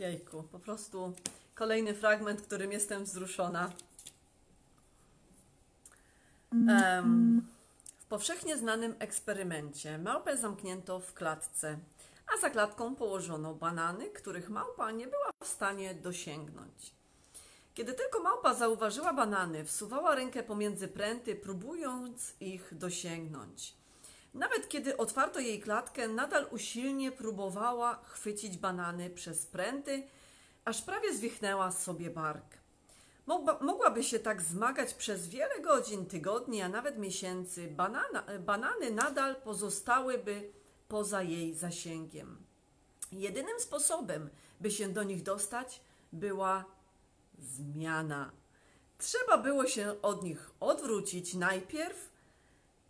Jejku, po prostu kolejny fragment, którym jestem wzruszona. Em, w powszechnie znanym eksperymencie małpę zamknięto w klatce, a za klatką położono banany, których małpa nie była w stanie dosięgnąć. Kiedy tylko małpa zauważyła banany, wsuwała rękę pomiędzy pręty, próbując ich dosięgnąć. Nawet kiedy otwarto jej klatkę, nadal usilnie próbowała chwycić banany przez pręty, aż prawie zwichnęła sobie bark. Mogła, mogłaby się tak zmagać przez wiele godzin, tygodni, a nawet miesięcy. Banana, banany nadal pozostałyby poza jej zasięgiem. Jedynym sposobem, by się do nich dostać, była zmiana. Trzeba było się od nich odwrócić najpierw,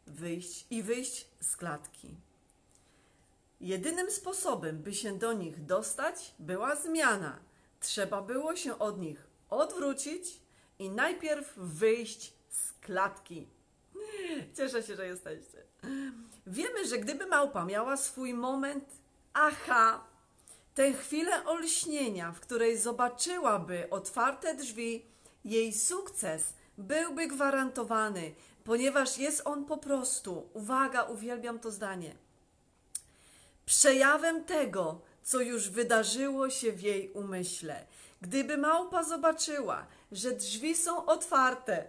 wyjść i wyjść z klatki. Jedynym sposobem, by się do nich dostać, była zmiana. Trzeba było się od nich odwrócić i najpierw wyjść z klatki. Cieszę się, że jesteście. Wiemy, że gdyby małpa miała swój moment, aha, tę chwilę olśnienia, w której zobaczyłaby otwarte drzwi, jej sukces byłby gwarantowany, ponieważ jest on po prostu, uwaga, uwielbiam to zdanie, przejawem tego, co już wydarzyło się w jej umyśle. Gdyby małpa zobaczyła, że drzwi są otwarte,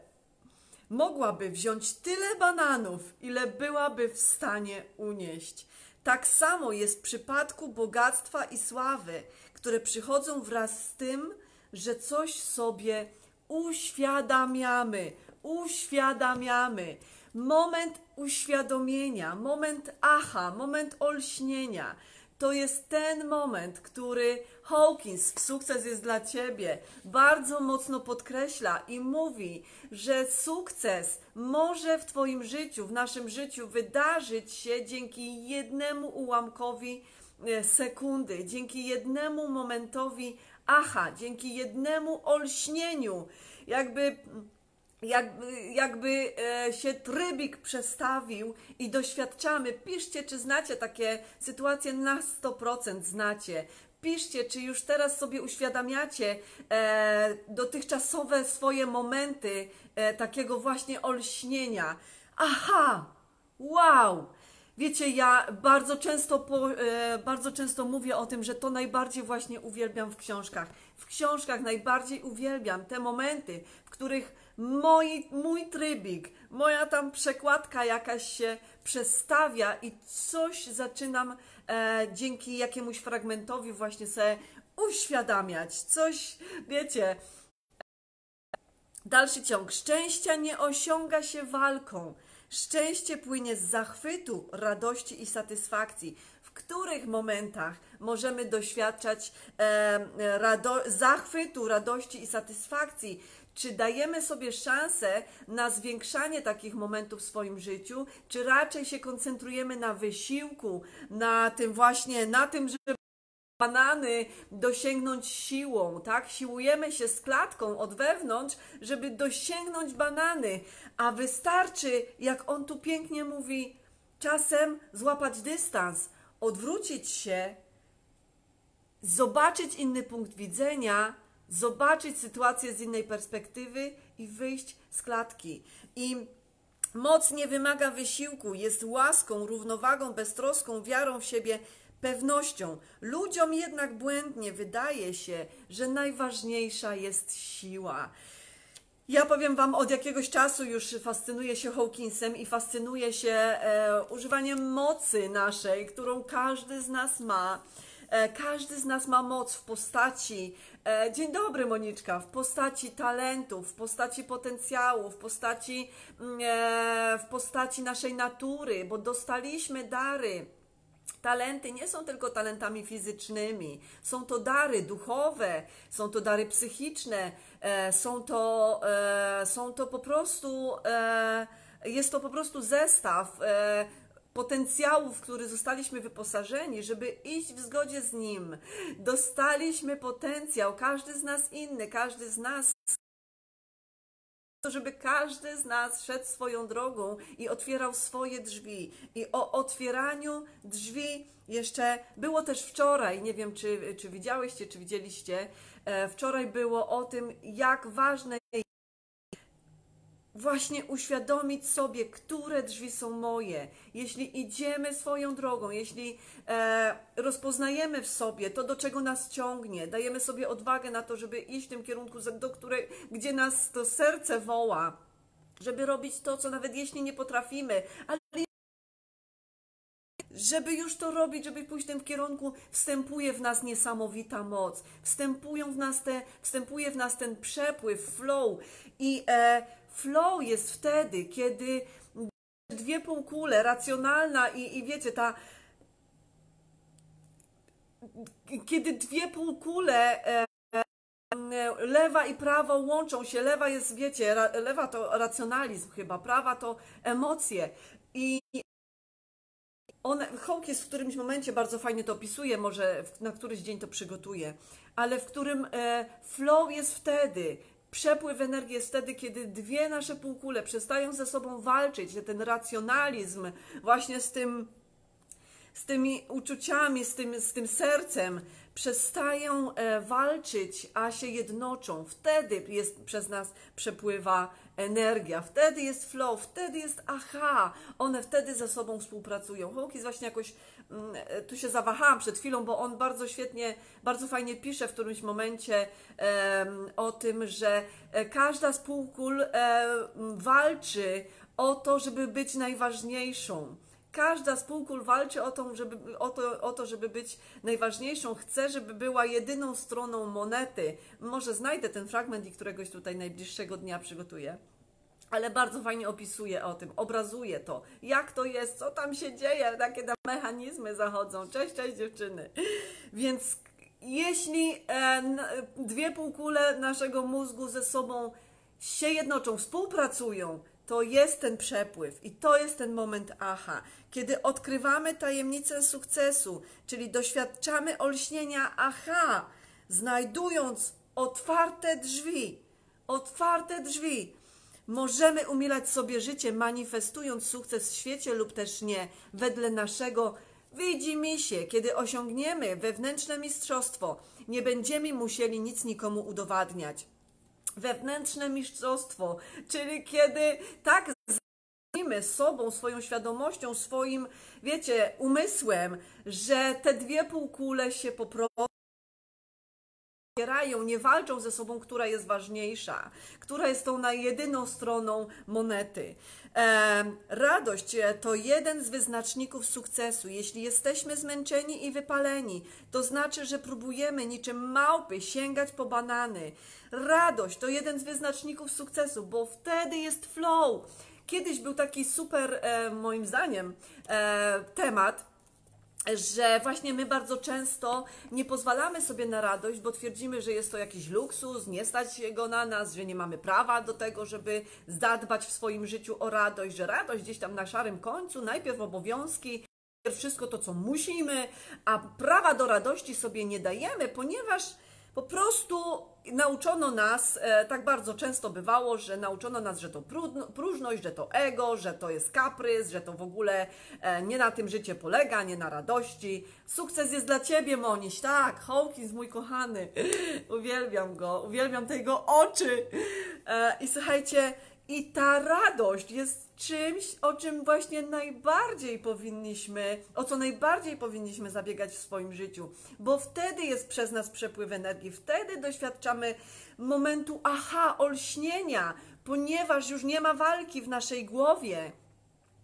mogłaby wziąć tyle bananów, ile byłaby w stanie unieść. Tak samo jest w przypadku bogactwa i sławy, które przychodzą wraz z tym, że coś sobie uświadamiamy. Uświadamiamy. Moment uświadomienia, moment aha, moment olśnienia. To jest ten moment, który Hawkins w Sukces jest dla Ciebie bardzo mocno podkreśla i mówi, że sukces może w Twoim życiu, w naszym życiu wydarzyć się dzięki jednemu ułamkowi e, sekundy, dzięki jednemu momentowi aha, dzięki jednemu olśnieniu. Jakby jakby, jakby e, się trybik przestawił i doświadczamy. Piszcie, czy znacie takie sytuacje na 100% znacie. Piszcie, czy już teraz sobie uświadamiacie e, dotychczasowe swoje momenty e, takiego właśnie olśnienia. Aha! Wow! Wiecie, ja bardzo często, po, e, bardzo często mówię o tym, że to najbardziej właśnie uwielbiam w książkach. W książkach najbardziej uwielbiam te momenty, w których moi, mój trybik, moja tam przekładka jakaś się przestawia i coś zaczynam e, dzięki jakiemuś fragmentowi właśnie sobie uświadamiać. Coś, wiecie, Dalszy ciąg. Szczęścia nie osiąga się walką. Szczęście płynie z zachwytu, radości i satysfakcji. W których momentach możemy doświadczać e, rado- zachwytu, radości i satysfakcji? Czy dajemy sobie szansę na zwiększanie takich momentów w swoim życiu, czy raczej się koncentrujemy na wysiłku, na tym właśnie, na tym, żeby banany dosięgnąć siłą, tak? Siłujemy się z klatką od wewnątrz, żeby dosięgnąć banany, a wystarczy, jak on tu pięknie mówi, czasem złapać dystans, odwrócić się, zobaczyć inny punkt widzenia, zobaczyć sytuację z innej perspektywy i wyjść z klatki. I moc nie wymaga wysiłku, jest łaską, równowagą, beztroską, wiarą w siebie, pewnością. Ludziom jednak błędnie wydaje się, że najważniejsza jest siła. Ja powiem Wam, od jakiegoś czasu już fascynuję się Hawkinsem i fascynuję się e, używaniem mocy naszej, którą każdy z nas ma. E, każdy z nas ma moc w postaci, e, dzień dobry Moniczka, w postaci talentów, w postaci potencjału, w postaci, mm, e, w postaci naszej natury, bo dostaliśmy dary. Talenty nie są tylko talentami fizycznymi, są to dary duchowe, są to dary psychiczne, są, to, są to po prostu, jest to po prostu zestaw potencjałów, w który zostaliśmy wyposażeni, żeby iść w zgodzie z nim. Dostaliśmy potencjał, każdy z nas inny, każdy z nas to, żeby każdy z nas szedł swoją drogą i otwierał swoje drzwi. I o otwieraniu drzwi jeszcze było też wczoraj, nie wiem czy, czy widziałyście, czy widzieliście, e, wczoraj było o tym, jak ważne właśnie uświadomić sobie, które drzwi są moje. Jeśli idziemy swoją drogą, jeśli e, rozpoznajemy w sobie to, do czego nas ciągnie, dajemy sobie odwagę na to, żeby iść w tym kierunku, do której, gdzie nas to serce woła, żeby robić to, co nawet jeśli nie potrafimy, ale żeby już to robić, żeby pójść w tym kierunku, wstępuje w nas niesamowita moc. Wstępują w nas te, wstępuje w nas ten przepływ, flow. I e, flow jest wtedy, kiedy dwie półkule, racjonalna i, i wiecie, ta kiedy dwie półkule e, lewa i prawo łączą się, lewa jest, wiecie, lewa to racjonalizm chyba, prawa to emocje. I one, jest w którymś momencie bardzo fajnie to opisuje, może na któryś dzień to przygotuje, ale w którym e, flow jest wtedy, przepływ energii jest wtedy, kiedy dwie nasze półkule przestają ze sobą walczyć, ten racjonalizm właśnie z tym, z tymi uczuciami, z tym, z tym sercem, przestają e, walczyć, a się jednoczą. Wtedy jest przez nas przepływa energia, wtedy jest flow, wtedy jest aha, one wtedy ze sobą współpracują. Hawkins właśnie jakoś, mm, e, tu się zawahałam przed chwilą, bo on bardzo świetnie, bardzo fajnie pisze w którymś momencie o tym, że e, każda z półkul walczy o to, żeby być najważniejszą Każda z półkul walczy o to, żeby, o, to, o to, żeby być najważniejszą. Chce, żeby była jedyną stroną monety. Może znajdę ten fragment i któregoś tutaj najbliższego dnia przygotuję ale bardzo fajnie opisuje o tym, obrazuje to, jak to jest, co tam się dzieje, takie tam mechanizmy zachodzą. Cześć, cześć dziewczyny. Więc jeśli e, dwie półkule naszego mózgu ze sobą się jednoczą, współpracują, to jest ten przepływ i to jest ten moment aha, kiedy odkrywamy tajemnicę sukcesu, czyli doświadczamy olśnienia aha, znajdując otwarte drzwi, otwarte drzwi. Możemy umilać sobie życie, manifestując sukces w świecie lub też nie, wedle naszego widzi się, kiedy osiągniemy wewnętrzne mistrzostwo, nie będziemy musieli nic nikomu udowadniać wewnętrzne mistrzostwo, czyli kiedy tak zajmujemy sobą, swoją świadomością, swoim, wiecie, umysłem, że te dwie półkule się po prostu nie walczą ze sobą, która jest ważniejsza, która jest tą jedyną stroną monety. E, radość to jeden z wyznaczników sukcesu. Jeśli jesteśmy zmęczeni i wypaleni, to znaczy, że próbujemy niczym małpy sięgać po banany. Radość to jeden z wyznaczników sukcesu, bo wtedy jest flow. Kiedyś był taki super, e, moim zdaniem, e, temat że właśnie my bardzo często nie pozwalamy sobie na radość, bo twierdzimy, że jest to jakiś luksus, nie stać go na nas, że nie mamy prawa do tego, żeby zadbać w swoim życiu o radość, że radość gdzieś tam na szarym końcu, najpierw obowiązki, wszystko to, co musimy, a prawa do radości sobie nie dajemy, ponieważ po prostu nauczono nas, e, tak bardzo często bywało, że nauczono nas, że to próżność, że to ego, że to jest kaprys, że to w ogóle e, nie na tym życie polega, nie na radości. Sukces jest dla ciebie, Moniś, tak, Hawkins, mój kochany, uwielbiam go, uwielbiam te jego oczy. E, I słuchajcie, i ta radość jest czymś, o czym właśnie najbardziej powinniśmy, o co najbardziej powinniśmy zabiegać w swoim życiu, bo wtedy jest przez nas przepływ energii, wtedy doświadczamy momentu aha, olśnienia, ponieważ już nie ma walki w naszej głowie.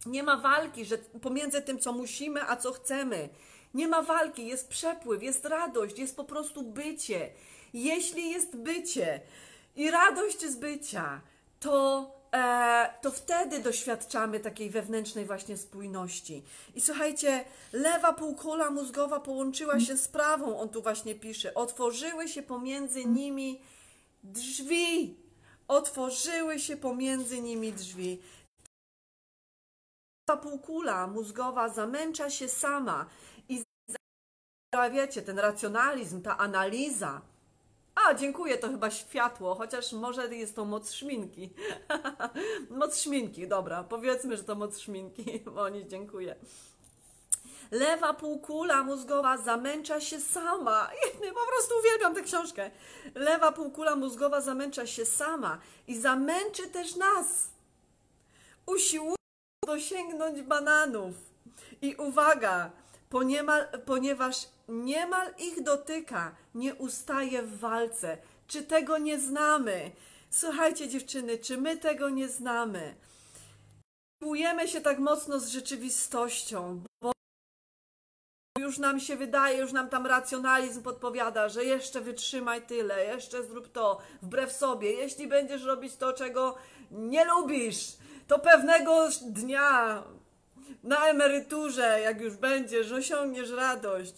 Nie ma walki, że pomiędzy tym, co musimy, a co chcemy. Nie ma walki, jest przepływ, jest radość, jest po prostu bycie. Jeśli jest bycie i radość z bycia, to e, to wtedy doświadczamy takiej wewnętrznej właśnie spójności. I słuchajcie, lewa półkula mózgowa połączyła się z prawą, on tu właśnie pisze. Otworzyły się pomiędzy nimi drzwi. Otworzyły się pomiędzy nimi drzwi. Ta półkula mózgowa zamęcza się sama i wiecie, ten racjonalizm, ta analiza, Dziękuję, to chyba światło, chociaż może jest to moc szminki. moc szminki, dobra, powiedzmy, że to moc szminki. Oni, dziękuję. Lewa półkula mózgowa zamęcza się sama. Ja po prostu uwielbiam tę książkę. Lewa półkula mózgowa zamęcza się sama i zamęczy też nas. Usiłuje dosięgnąć bananów. I uwaga, poniemal, ponieważ niemal ich dotyka, nie ustaje w walce. Czy tego nie znamy? Słuchajcie, dziewczyny, czy my tego nie znamy? Próbujemy się tak mocno z rzeczywistością, bo już nam się wydaje, już nam tam racjonalizm podpowiada, że jeszcze wytrzymaj tyle, jeszcze zrób to, wbrew sobie. Jeśli będziesz robić to, czego nie lubisz, to pewnego dnia na emeryturze, jak już będziesz, osiągniesz radość.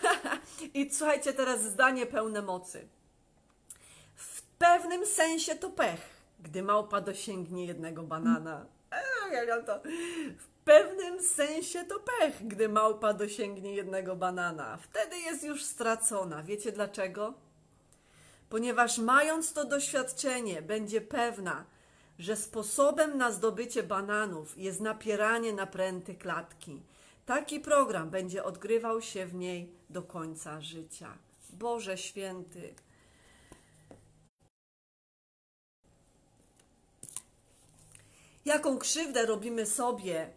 I słuchajcie, teraz zdanie pełne mocy. W pewnym sensie to pech, gdy małpa dosięgnie jednego banana. Jak to? W pewnym sensie to pech, gdy małpa dosięgnie jednego banana. Wtedy jest już stracona. Wiecie dlaczego? Ponieważ mając to doświadczenie, będzie pewna, że sposobem na zdobycie bananów jest napieranie na pręty klatki. Taki program będzie odgrywał się w niej do końca życia. Boże święty. Jaką krzywdę robimy sobie,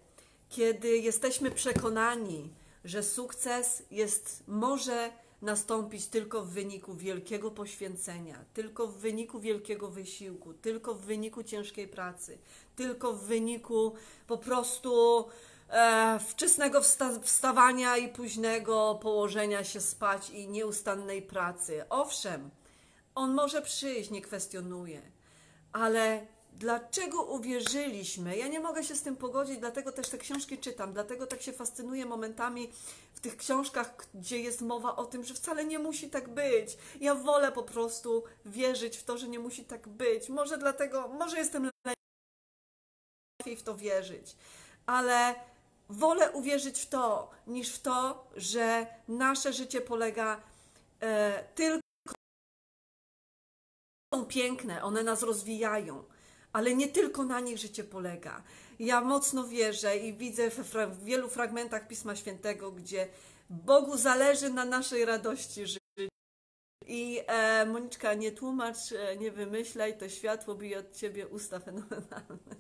kiedy jesteśmy przekonani, że sukces jest może nastąpić tylko w wyniku wielkiego poświęcenia, tylko w wyniku wielkiego wysiłku, tylko w wyniku ciężkiej pracy, tylko w wyniku po prostu e, wczesnego wsta wstawania i późnego położenia się spać i nieustannej pracy. Owszem, on może przyjść, nie kwestionuję, ale dlaczego uwierzyliśmy? Ja nie mogę się z tym pogodzić, dlatego też te książki czytam, dlatego tak się fascynuję momentami w tych książkach, gdzie jest mowa o tym, że wcale nie musi tak być. Ja wolę po prostu wierzyć w to, że nie musi tak być. Może dlatego, może jestem lepiej w to wierzyć, ale wolę uwierzyć w to, niż w to, że nasze życie polega e, tylko są piękne, one nas rozwijają ale nie tylko na nich życie polega. Ja mocno wierzę i widzę w, wielu fragmentach Pisma Świętego, gdzie Bogu zależy na naszej radości życia. I e, Moniczka, nie tłumacz, e, nie wymyślaj, to światło bije od ciebie usta fenomenalne.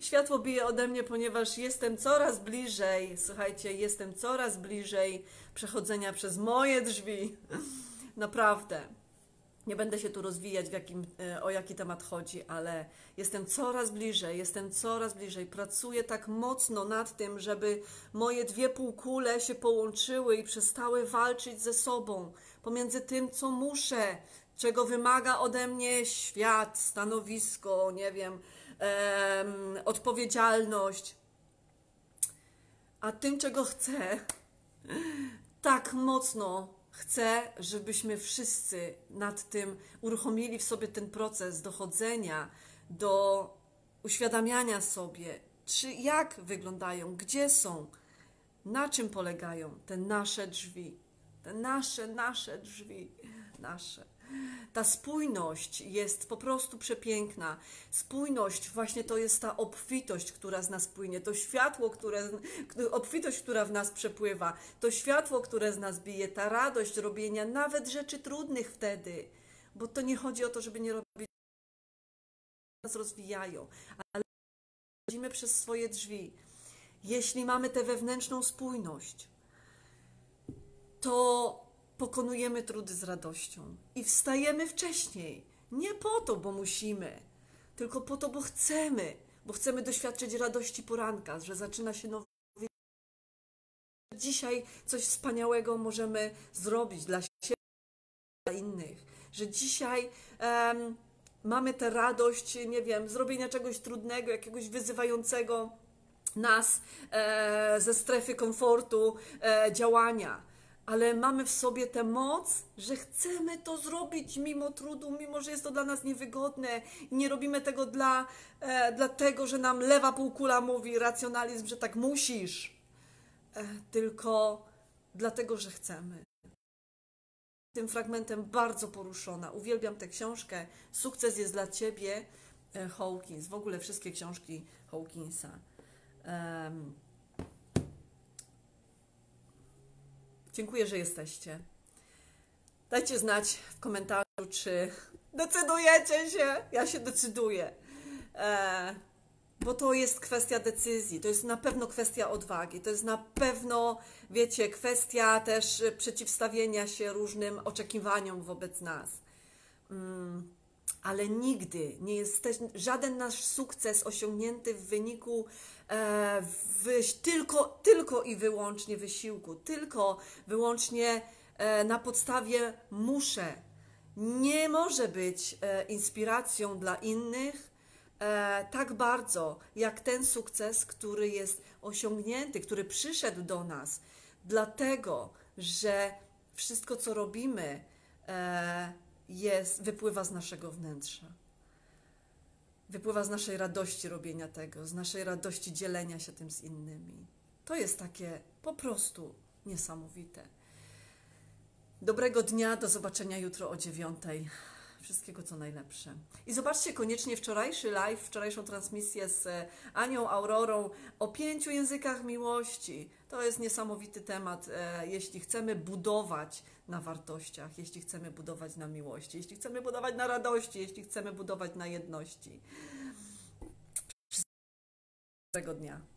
Światło bije ode mnie, ponieważ jestem coraz bliżej, słuchajcie, jestem coraz bliżej przechodzenia przez moje drzwi. Naprawdę. Nie będę się tu rozwijać, jakim, e, o jaki temat chodzi, ale jestem coraz bliżej, jestem coraz bliżej. Pracuję tak mocno nad tym, żeby moje dwie półkule się połączyły i przestały walczyć ze sobą pomiędzy tym, co muszę, czego wymaga ode mnie świat, stanowisko, nie wiem, em, odpowiedzialność, a tym, czego chcę. Tak mocno Chcę, żebyśmy wszyscy nad tym uruchomili w sobie ten proces dochodzenia do uświadamiania sobie, czy jak wyglądają, gdzie są, na czym polegają te nasze drzwi, te nasze, nasze drzwi, nasze. Ta spójność jest po prostu przepiękna. Spójność właśnie to jest ta obfitość, która z nas płynie, to światło, które, obfitość, która w nas przepływa, to światło, które z nas bije, ta radość robienia nawet rzeczy trudnych wtedy. Bo to nie chodzi o to, żeby nie robić, nas rozwijają, ale chodzimy przez swoje drzwi. Jeśli mamy tę wewnętrzną spójność, to pokonujemy trudy z radością i wstajemy wcześniej. Nie po to, bo musimy, tylko po to, bo chcemy, bo chcemy doświadczyć radości poranka, że zaczyna się nowy. Dzisiaj coś wspaniałego możemy zrobić dla siebie, dla innych, że dzisiaj um, mamy tę radość, nie wiem, zrobienia czegoś trudnego, jakiegoś wyzywającego nas e, ze strefy komfortu e, działania ale mamy w sobie tę moc, że chcemy to zrobić mimo trudu, mimo że jest to dla nas niewygodne nie robimy tego dla, e, dlatego, że nam lewa półkula mówi, racjonalizm, że tak musisz, e, tylko dlatego, że chcemy. tym fragmentem bardzo poruszona. Uwielbiam tę książkę. Sukces jest dla ciebie. e, Hawkins. W ogóle wszystkie książki Hawkinsa. Dziękuję, że jesteście. Dajcie znać w komentarzu, czy decydujecie się. Ja się decyduję. E, bo to jest kwestia decyzji, to jest na pewno kwestia odwagi, to jest na pewno, wiecie, kwestia też przeciwstawienia się różnym oczekiwaniom wobec nas. Mm, ale nigdy nie jest żaden nasz sukces osiągnięty w wyniku e, wyś, tylko, tylko i wyłącznie wysiłku, tylko wyłącznie e, na podstawie muszę. Nie może być e, inspiracją dla innych e, tak bardzo jak ten sukces, który jest osiągnięty, który przyszedł do nas, dlatego że wszystko, co robimy, e, jest, wypływa z naszego wnętrza. Wypływa z naszej radości robienia tego, z naszej radości dzielenia się tym z innymi. To jest takie po prostu niesamowite. Dobrego dnia, do zobaczenia jutro o dziewiątej. Wszystkiego co najlepsze. I zobaczcie koniecznie wczorajszy live, wczorajszą transmisję z e, Anią Aurorą o pięciu językach miłości. To jest niesamowity temat, e, jeśli chcemy budować na wartościach, jeśli chcemy budować na miłości, jeśli chcemy budować na radości, jeśli chcemy budować na jedności. Wszystkiego dnia.